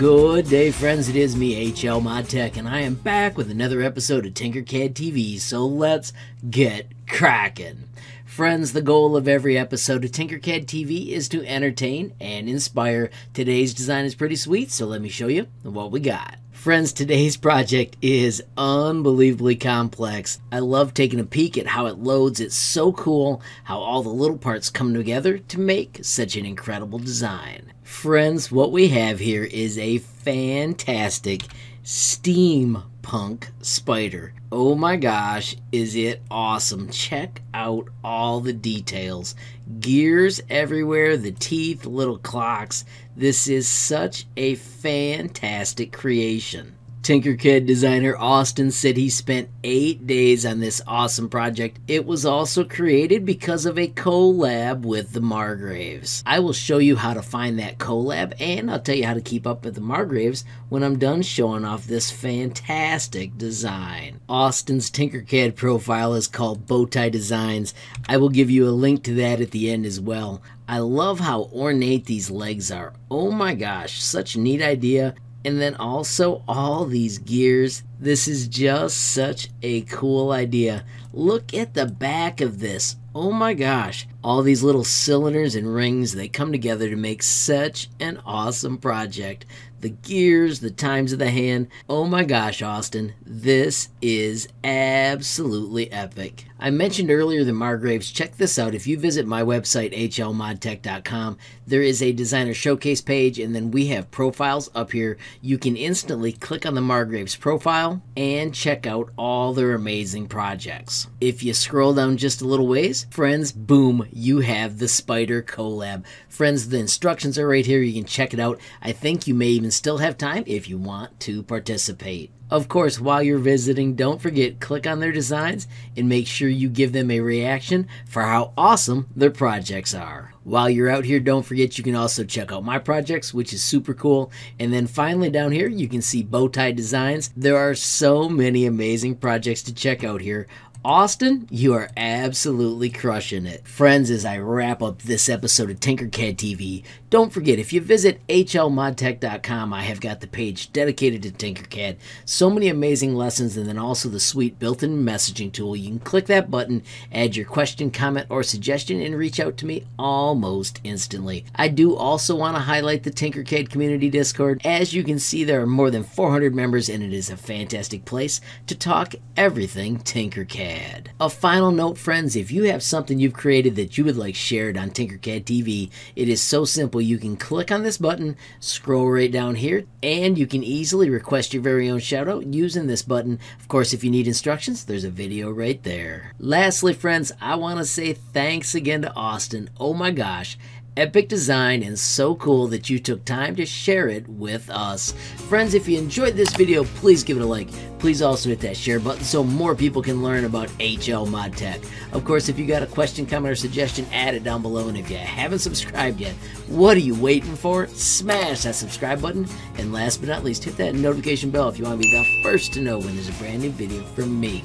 Good day, friends. It is me, HL ModTech, and I am back with another episode of Tinkercad TV. So let's get cracking. Friends, the goal of every episode of Tinkercad TV is to entertain and inspire. Today's design is pretty sweet, so let me show you what we got. Friends, today's project is unbelievably complex. I love taking a peek at how it loads. It's so cool how all the little parts come together to make such an incredible design. Friends, what we have here is a fantastic steampunk spider. Oh my gosh, is it awesome! Check out all the details. Gears everywhere, the teeth, little clocks. This is such a fantastic creation. Tinkercad designer Austin said he spent eight days on this awesome project. It was also created because of a collab with the Margraves. I will show you how to find that collab and I'll tell you how to keep up with the Margraves when I'm done showing off this fantastic design. Austin's Tinkercad profile is called Bowtie Designs. I will give you a link to that at the end as well. I love how ornate these legs are. Oh my gosh, such a neat idea and then also all these gears. This is just such a cool idea. Look at the back of this. Oh my gosh. All these little cylinders and rings, they come together to make such an awesome project the gears, the times of the hand. Oh my gosh, Austin, this is absolutely epic. I mentioned earlier the Margraves. Check this out. If you visit my website, hlmodtech.com, there is a designer showcase page, and then we have profiles up here. You can instantly click on the Margraves profile and check out all their amazing projects. If you scroll down just a little ways, friends, boom, you have the Spider collab. Friends, the instructions are right here. You can check it out. I think you may even still have time if you want to participate. Of course, while you're visiting, don't forget click on their designs and make sure you give them a reaction for how awesome their projects are. While you're out here, don't forget you can also check out my projects, which is super cool. And then finally down here, you can see Bowtie Designs. There are so many amazing projects to check out here. Austin, you are absolutely crushing it. Friends, as I wrap up this episode of Tinkercad TV, don't forget if you visit hlmodtech.com, I have got the page dedicated to Tinkercad. So many amazing lessons, and then also the sweet built in messaging tool. You can click that button, add your question, comment, or suggestion, and reach out to me almost instantly. I do also want to highlight the Tinkercad Community Discord. As you can see, there are more than 400 members, and it is a fantastic place to talk everything Tinkercad. Tinkercad. A final note, friends, if you have something you've created that you would like shared on Tinkercad TV, it is so simple. You can click on this button, scroll right down here, and you can easily request your very own shoutout using this button. Of course, if you need instructions, there's a video right there. Lastly, friends, I want to say thanks again to Austin. Oh my gosh, epic design and so cool that you took time to share it with us. Friends, if you enjoyed this video, please give it a like. Please also hit that share button so more people can learn about HL Mod Tech. Of course, if you got a question, comment, or suggestion, add it down below. And if you haven't subscribed yet, what are you waiting for? Smash that subscribe button. And last but not least, hit that notification bell if you want to be the first to know when there's a brand new video from me,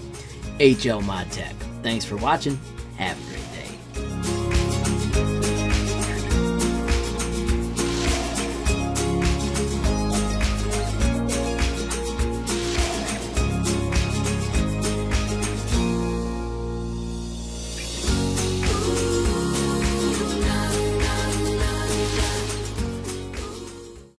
HL Mod Tech. Thanks for watching. Have a great day.